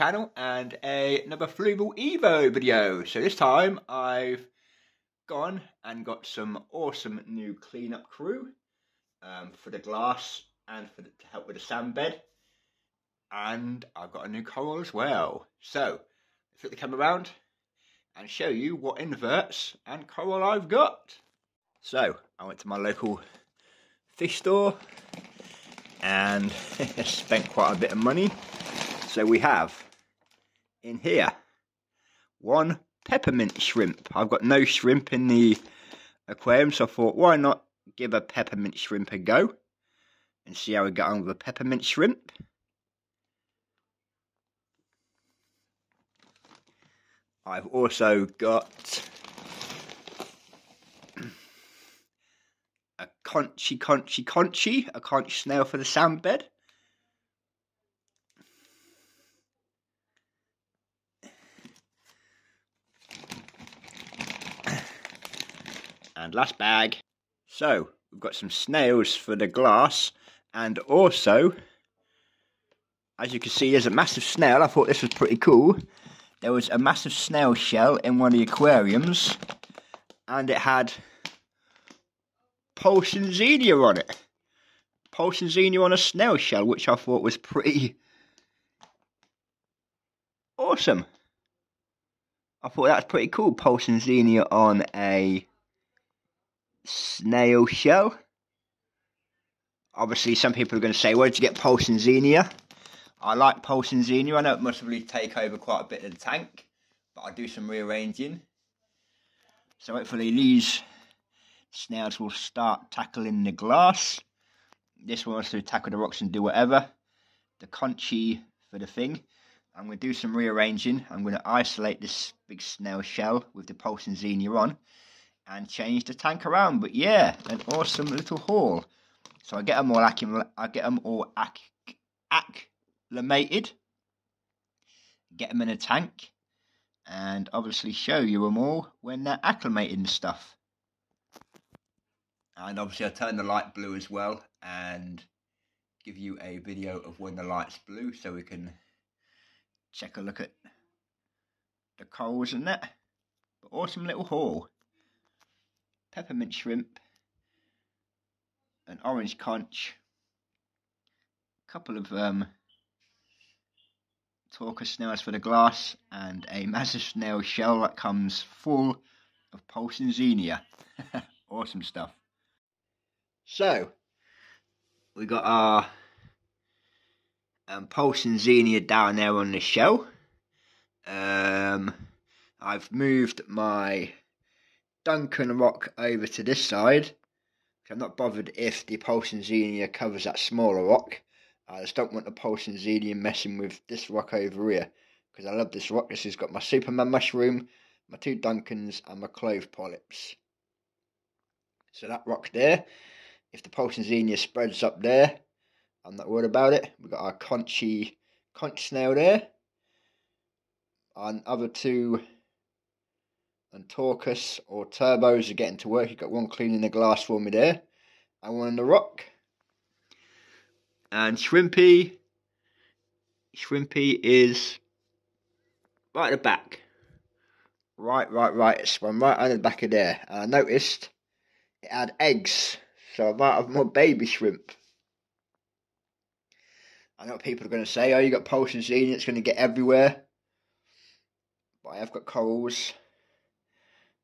channel and a, another Fluval Evo video. So this time I've gone and got some awesome new cleanup crew um, for the glass and for the, to help with the sand bed. And I've got a new coral as well. So let's flip the camera around and show you what inverts and coral I've got. So I went to my local fish store and spent quite a bit of money so we have in here one peppermint shrimp. I've got no shrimp in the aquarium, so I thought why not give a peppermint shrimp a go and see how we get on with a peppermint shrimp. I've also got a conchy, conchy, conchy, a conch snail for the sand And last bag. So, we've got some snails for the glass. And also, as you can see, there's a massive snail. I thought this was pretty cool. There was a massive snail shell in one of the aquariums. And it had Pulsing Xenia on it. Pulsing Xenia on a snail shell, which I thought was pretty awesome. I thought that was pretty cool. Pulsing Xenia on a snail shell. Obviously, some people are going to say, where did you get Pulsing Xenia? I like Pulsing Xenia. I know it must really take over quite a bit of the tank, but I do some rearranging. So hopefully these snails will start tackling the glass. This one wants to tackle the rocks and do whatever. The conchy for the thing. I'm going to do some rearranging. I'm going to isolate this big snail shell with the Pulsing Xenia on and change the tank around. But yeah, an awesome little haul. So I get them all I get them all acc- acclimated, get them in a tank, and obviously show you them all when they're acclimated and stuff. And obviously I turn the light blue as well and give you a video of when the light's blue so we can check a look at the corals and that. But awesome little haul peppermint shrimp, an orange conch, a couple of um, Trochus snails for the glass, and a massive snail shell that comes full of Pulsing Xenia. awesome stuff. So, we got our um, Pulsing Xenia down there on the shell. Um, I've moved my Duncan rock over to this side. I'm not bothered if the Pulsing Xenia covers that smaller rock. I just don't want the Pulsing Xenia messing with this rock over here. Because I love this rock. This has got my Superman mushroom, my two Duncans, and my clove polyps. So that rock there, if the Pulsing Xenia spreads up there, I'm not worried about it. We've got our conchy conch snail there. And other two Trochus or Turbos are getting to work. You've got one cleaning the glass for me there, and one in the rock. And Shrimpy, Shrimpy is right at the back. Right, right, right. It's one right on the back of there. And I noticed it had eggs, so I might have more baby shrimp. I know people are going to say. Oh, you got Pulsing Xenia, it's going to get everywhere. But I have got corals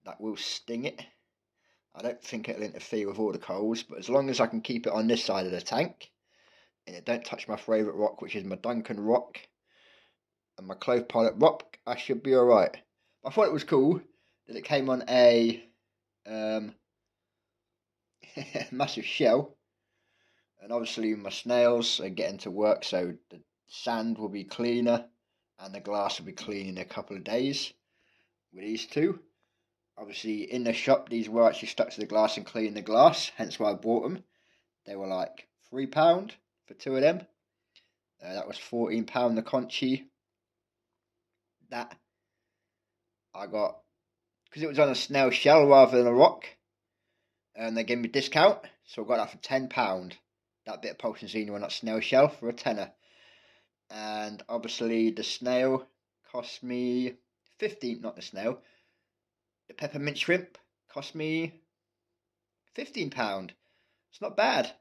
that will sting it. I don't think it'll interfere with all the coals, but as long as I can keep it on this side of the tank, and it don't touch my favourite rock, which is my Duncan rock, and my Clove Polyp rock, I should be alright. I thought it was cool that it came on a um, massive shell, and obviously my snails are getting to work, so the sand will be cleaner, and the glass will be clean in a couple of days with these two obviously in the shop these were actually stuck to the glass and clean the glass hence why I bought them they were like three pound for two of them. Uh, that was 14 pound the conchy that I got because it was on a snail shell rather than a rock and they gave me a discount so I got that for 10 pound. That bit of Pulsing Xenia on that snail shell for a tenner. And obviously the snail cost me 15 not the snail the peppermint shrimp cost me 15 pound. It's not bad.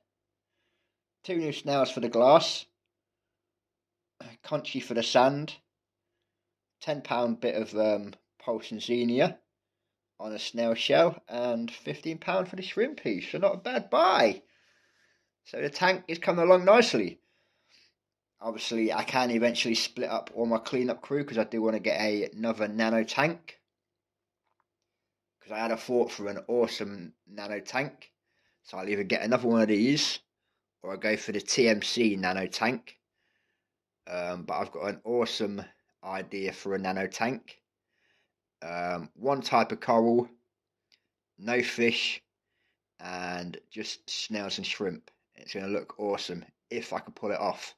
Two new snails for the glass. Conchi for the sand. 10 pound bit of um, Pulsing Xenia on a snail shell and 15 pound for the shrimp piece so not a bad buy. So the tank is coming along nicely. Obviously I can eventually split up all my cleanup crew because I do want to get a, another nano tank because I had a thought for an awesome nano tank. So I'll either get another one of these or I go for the TMC nano tank. Um, but I've got an awesome idea for a nano tank. Um, one type of coral no fish and just snails and shrimp. It's going to look awesome if I can pull it off.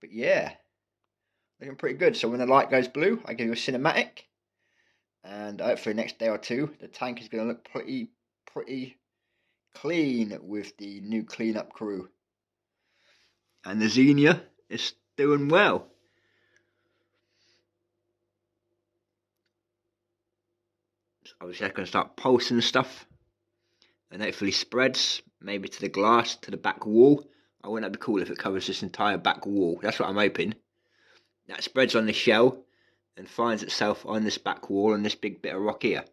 But yeah, looking pretty good. So when the light goes blue, I give you a cinematic. And uh, hopefully next day or two, the tank is going to look pretty, pretty clean with the new cleanup crew. And the Xenia is doing well. So obviously I can start pulsing stuff. And hopefully spreads, maybe to the glass, to the back wall. Oh, wouldn't that be cool if it covers this entire back wall? That's what I'm hoping. That spreads on the shell and finds itself on this back wall and this big bit of rock here.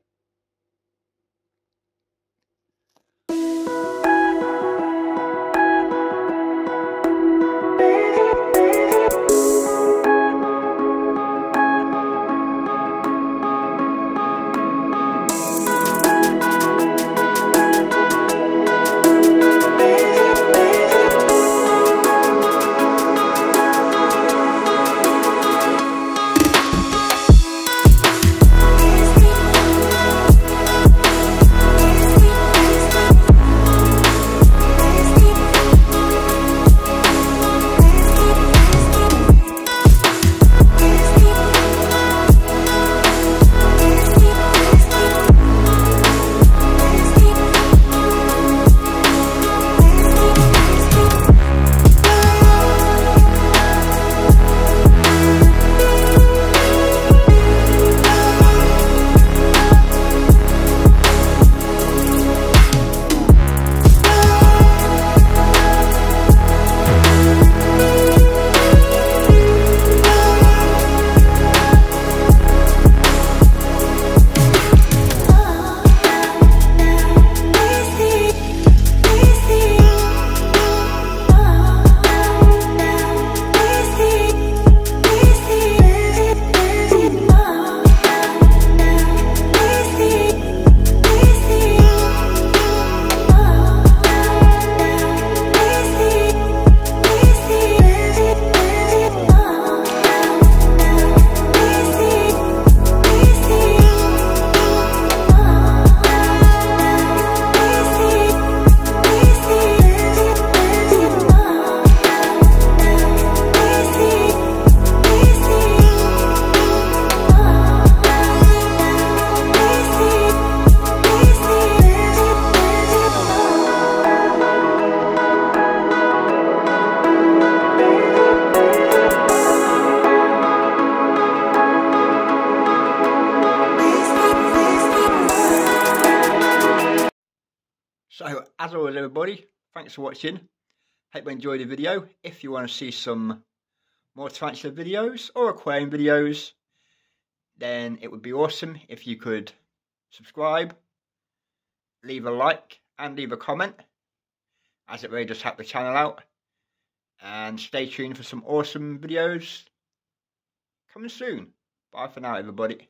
Everybody, thanks for watching. Hope you enjoyed the video. If you want to see some more tarantula videos or aquarium videos, then it would be awesome if you could subscribe, leave a like, and leave a comment, as it really does help the channel out. And stay tuned for some awesome videos coming soon. Bye for now, everybody.